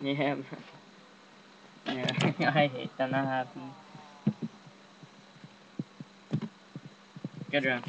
Yeah. Yeah, I hate that that happened. Good run.